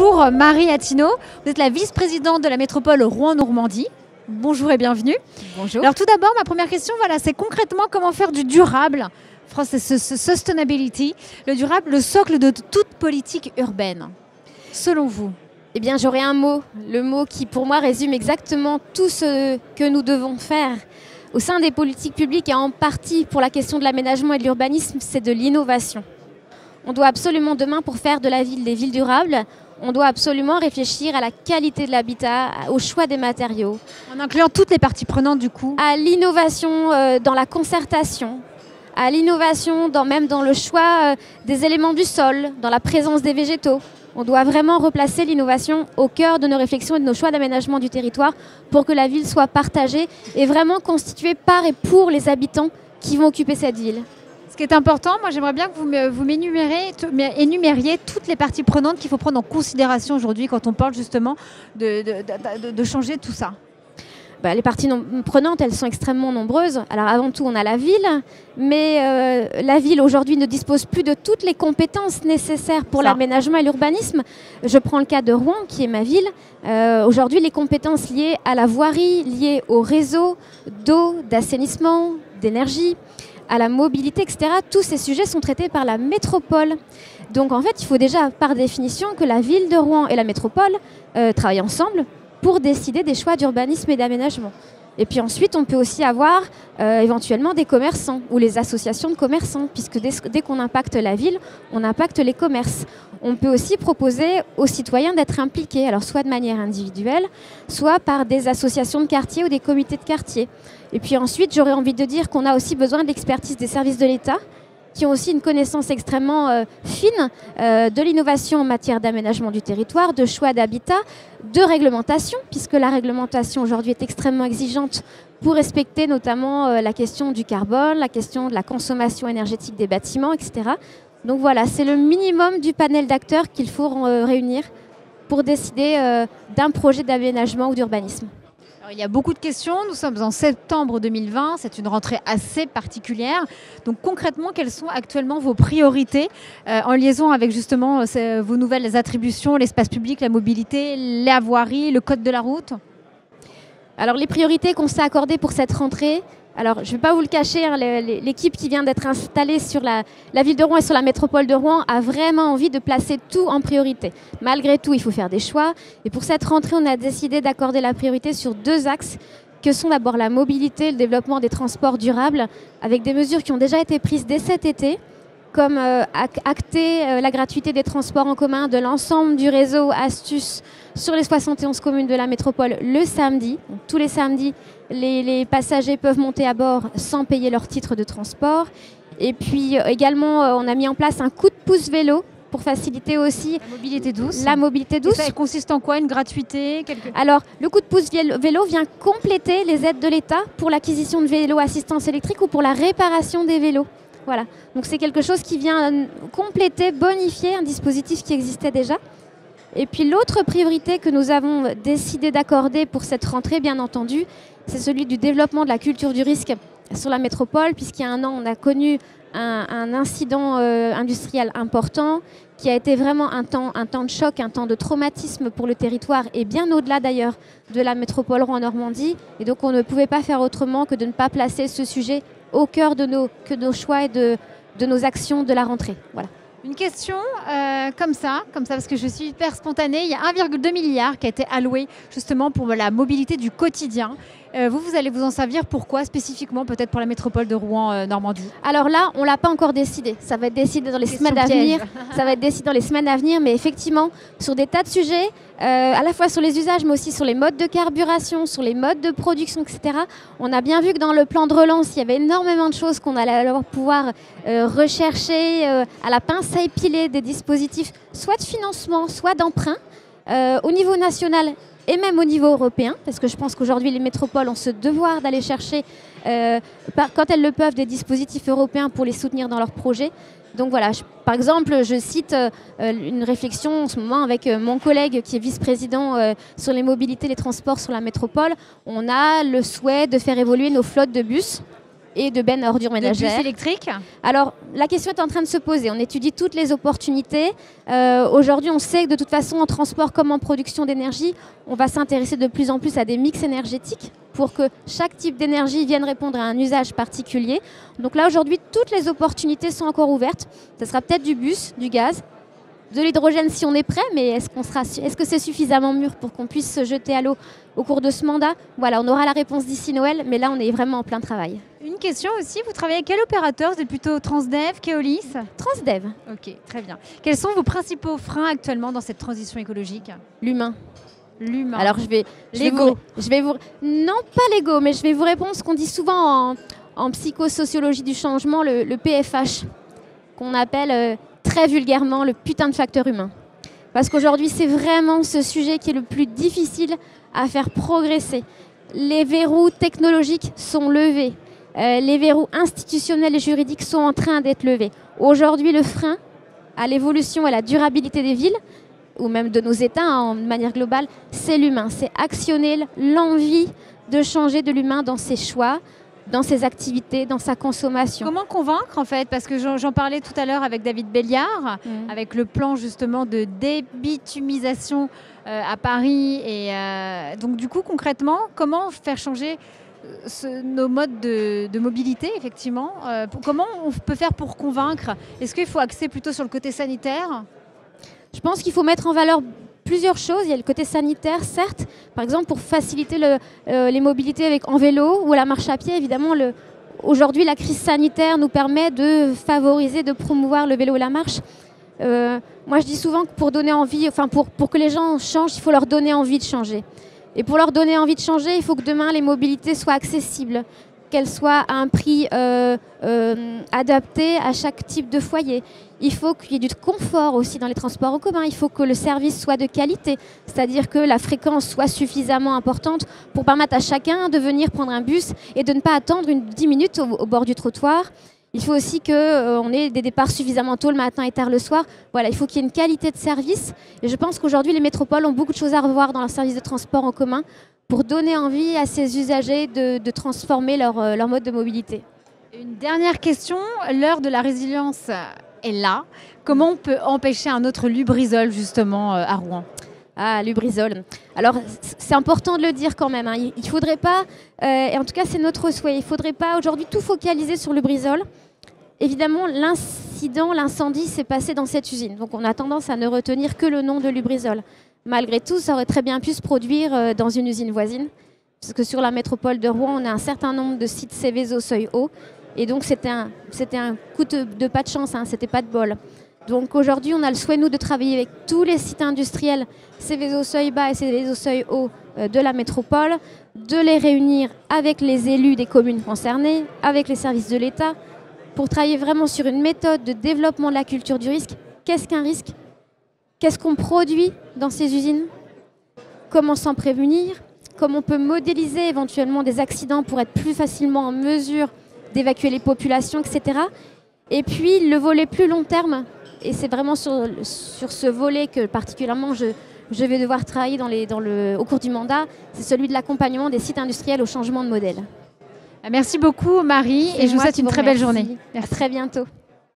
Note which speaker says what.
Speaker 1: Bonjour Marie Attino, vous êtes la vice-présidente de la métropole Rouen-Normandie. Bonjour et bienvenue.
Speaker 2: Bonjour.
Speaker 1: Alors tout d'abord, ma première question, voilà, c'est concrètement comment faire du durable, France, c'est ce, sustainability, le durable, le socle de toute politique urbaine, selon vous?
Speaker 2: Eh bien, j'aurais un mot, le mot qui pour moi résume exactement tout ce que nous devons faire au sein des politiques publiques et en partie pour la question de l'aménagement et de l'urbanisme, c'est de l'innovation. On doit absolument demain, pour faire de la ville des villes durables, on doit absolument réfléchir à la qualité de l'habitat, au choix des matériaux.
Speaker 1: En incluant toutes les parties prenantes du coup
Speaker 2: À l'innovation euh, dans la concertation, à l'innovation dans, même dans le choix euh, des éléments du sol, dans la présence des végétaux. On doit vraiment replacer l'innovation au cœur de nos réflexions et de nos choix d'aménagement du territoire pour que la ville soit partagée et vraiment constituée par et pour les habitants qui vont occuper cette ville.
Speaker 1: Ce qui est important, moi j'aimerais bien que vous, vous m'énumériez toutes les parties prenantes qu'il faut prendre en considération aujourd'hui quand on parle justement de, de changer tout ça.
Speaker 2: Bah, les parties prenantes, elles sont extrêmement nombreuses. Alors avant tout, on a la ville, mais euh, la ville aujourd'hui ne dispose plus de toutes les compétences nécessaires pour l'aménagement et l'urbanisme. Je prends le cas de Rouen, qui est ma ville. Euh, aujourd'hui, les compétences liées à la voirie, liées au réseau d'eau, d'assainissement, d'énergie, à la mobilité, etc., tous ces sujets sont traités par la métropole. Donc en fait, il faut déjà, par définition, que la ville de Rouen et la métropole euh, travaillent ensemble pour décider des choix d'urbanisme et d'aménagement. Et puis ensuite, on peut aussi avoir euh, éventuellement des commerçants ou les associations de commerçants, puisque dès, qu'on impacte la ville, on impacte les commerces. On peut aussi proposer aux citoyens d'être impliqués, alors soit de manière individuelle, soit par des associations de quartier ou des comités de quartier. Et puis ensuite, j'aurais envie de dire qu'on a aussi besoin de l'expertise des services de l'État qui ont aussi une connaissance extrêmement euh, fine euh, de l'innovation en matière d'aménagement du territoire, de choix d'habitat, de réglementation, puisque la réglementation aujourd'hui est extrêmement exigeante pour respecter notamment euh, la question du carbone, la question de la consommation énergétique des bâtiments, etc. Donc voilà, c'est le minimum du panel d'acteurs qu'il faut réunir pour décider d'un projet d'aménagement ou d'urbanisme
Speaker 1: il y a beaucoup de questions. Nous sommes en septembre 2020. C'est une rentrée assez particulière. Donc concrètement, quelles sont actuellement vos priorités euh, en liaison avec justement euh, vos nouvelles attributions, l'espace public, la mobilité, la voirie, le code de la route?
Speaker 2: Alors les priorités qu'on s'est accordées pour cette rentrée, alors, je ne vais pas vous le cacher, hein, l'équipe qui vient d'être installée sur la, ville de Rouen et sur la métropole de Rouen a vraiment envie de placer tout en priorité. Malgré tout, il faut faire des choix. Et pour cette rentrée, on a décidé d'accorder la priorité sur deux axes que sont d'abord la mobilité et le développement des transports durables, avec des mesures qui ont déjà été prises dès cet été, comme euh, acter euh, la gratuité des transports en commun de l'ensemble du réseau Astuce sur les 71 communes de la métropole le samedi. tous les samedis, les, passagers peuvent monter à bord sans payer leur titre de transport. Et puis euh, également, on a mis en place un coup de pouce vélo pour faciliter aussi
Speaker 1: la mobilité douce.
Speaker 2: La mobilité douce.
Speaker 1: ça consiste en quoi? Une gratuité
Speaker 2: Alors, le coup de pouce vélo vient compléter les aides de l'État pour l'acquisition de vélos assistance électrique ou pour la réparation des vélos. Voilà. Donc c'est quelque chose qui vient compléter, bonifier un dispositif qui existait déjà. Et puis l'autre priorité que nous avons décidé d'accorder pour cette rentrée, bien entendu, c'est celui du développement de la culture du risque sur la métropole, puisqu'il y a un an, on a connu un, incident euh, industriel important qui a été vraiment un temps, un temps de choc, un temps de traumatisme pour le territoire et bien au-delà d'ailleurs de la métropole en Normandie. Et donc on ne pouvait pas faire autrement que de ne pas placer ce sujet au cœur de nos, que nos choix et de, de nos actions de la rentrée. Voilà.
Speaker 1: Une question euh, comme ça, comme ça, parce que je suis hyper spontanée. Il y a 1,2 milliard qui a été alloué justement pour la mobilité du quotidien. Euh, vous, vous allez vous en servir pourquoi spécifiquement, peut-être pour la métropole de Rouen-Normandie euh,
Speaker 2: Alors là, on l'a pas encore décidé. Ça va être décidé dans les semaines à venir. Ça va être décidé dans les semaines à venir, mais effectivement, sur des tas de sujets, euh, à la fois sur les usages, mais aussi sur les modes de carburation, sur les modes de production, etc. On a bien vu que dans le plan de relance, il y avait énormément de choses qu'on allait alors pouvoir rechercher à la pince à épiler des dispositifs, soit de financement, soit d'emprunt. au niveau national et même au niveau européen, parce que je pense qu'aujourd'hui les métropoles ont ce devoir d'aller chercher, euh, quand elles le peuvent, des dispositifs européens pour les soutenir dans leurs projets. Donc voilà, par exemple, je cite euh, une réflexion en ce moment avec euh, mon collègue qui est vice-président sur les mobilités, les transports sur la métropole. On a le souhait de faire évoluer nos flottes de bus et de bennes à ordures ménagères.
Speaker 1: Des électriques
Speaker 2: Alors, la question est en train de se poser. On étudie toutes les opportunités. Euh, aujourd'hui, on sait que de toute façon, en transport comme en production d'énergie, on va s'intéresser de plus en plus à des mix énergétiques pour que chaque type d'énergie vienne répondre à un usage particulier. Donc là, aujourd'hui, toutes les opportunités sont encore ouvertes. Ce sera peut-être du bus, du gaz, de l'hydrogène si on est prêt, mais est-ce qu'on sera, est-ce que c'est suffisamment mûr pour qu'on puisse se jeter à l'eau au cours de ce mandat? Voilà, on aura la réponse d'ici Noël, mais là on est vraiment en plein travail.
Speaker 1: Une question aussi, vous travaillez avec quel opérateur? Vous êtes plutôt Transdev, Keolis?
Speaker 2: Transdev.
Speaker 1: Ok, très bien. Quels sont vos principaux freins actuellement dans cette transition écologique?
Speaker 2: L'humain.
Speaker 1: L'humain.
Speaker 2: Alors je vais, l'ego. Je vais vous, non pas l'ego, mais je vais vous répondre ce qu'on dit souvent en, psychosociologie du changement, le, PFH, qu'on appelle euh, vulgairement le putain de facteur humain. Parce qu'aujourd'hui, c'est vraiment ce sujet qui est le plus difficile à faire progresser. Les verrous technologiques sont levés. Euh, les verrous institutionnels et juridiques sont en train d'être levés. Aujourd'hui, le frein à l'évolution et à la durabilité des villes, ou même de nos États hein, en manière globale, c'est l'humain. C'est actionner l'envie de changer de l'humain dans ses choix, dans ses activités, dans sa consommation.
Speaker 1: Comment convaincre en fait? Parce que j'en parlais tout à l'heure avec David Béliard, mm. avec le plan justement de débitumisation euh, à Paris. Et euh, donc du coup concrètement, comment faire changer euh, nos modes de, mobilité, effectivement? comment on peut faire pour convaincre? Est-ce qu'il faut axer plutôt sur le côté sanitaire?
Speaker 2: Je pense qu'il faut mettre en valeur plusieurs choses. Il y a le côté sanitaire, certes. Par exemple, pour faciliter euh, les mobilités avec, en vélo ou à la marche à pied, évidemment, aujourd'hui, la crise sanitaire nous permet de favoriser, de promouvoir le vélo et la marche. Euh, moi, je dis souvent que pour donner envie, enfin pour, pour que les gens changent, il faut leur donner envie de changer. Et pour leur donner envie de changer, il faut que demain les mobilités soient accessibles qu'elle soit à un prix euh, euh, adapté à chaque type de foyer. Il faut qu'il y ait du confort aussi dans les transports en commun. Il faut que le service soit de qualité, c'est-à-dire que la fréquence soit suffisamment importante pour permettre à chacun de venir prendre un bus et de ne pas attendre une 10 minutes au, bord du trottoir. Il faut aussi qu'on euh, ait des départs suffisamment tôt le matin et tard le soir. Voilà, il faut qu'il y ait une qualité de service. Et je pense qu'aujourd'hui, les métropoles ont beaucoup de choses à revoir dans leur service de transport en commun pour donner envie à ces usagers de, transformer leur, euh, leur, mode de mobilité.
Speaker 1: Une dernière question, l'heure de la résilience est là. Comment on peut empêcher un autre Lubrizol justement euh, à Rouen?
Speaker 2: Ah, Lubrizol. Alors, c'est important de le dire quand même. Hein. Il ne faudrait pas, euh, et en tout cas, c'est notre souhait, il ne faudrait pas aujourd'hui tout focaliser sur Lubrizol. Évidemment, l'incident, l'incendie s'est passé dans cette usine. Donc, on a tendance à ne retenir que le nom de Lubrizol. Malgré tout, ça aurait très bien pu se produire euh, dans une usine voisine, parce que sur la métropole de Rouen, on a un certain nombre de sites Céveso seuil haut, et donc c'était un, coup de, pas de chance, hein, c'était pas de bol. Donc aujourd'hui, on a le souhait, nous, de travailler avec tous les sites industriels Céveso seuil bas et Céveso seuil haut euh, de la métropole, de les réunir avec les élus des communes concernées, avec les services de l'État, pour travailler vraiment sur une méthode de développement de la culture du risque. Qu'est-ce qu'un risque? Qu'est-ce qu'on produit dans ces usines? Comment s'en prévenir Comment on peut modéliser éventuellement des accidents pour être plus facilement en mesure d'évacuer les populations, etc. Et puis le volet plus long terme, et c'est vraiment sur, sur, ce volet que particulièrement je, je vais devoir travailler dans les, dans le, au cours du mandat, c'est celui de l'accompagnement des sites industriels au changement de modèle.
Speaker 1: Merci beaucoup Marie et je vous souhaite une très belle journée.
Speaker 2: À très bientôt.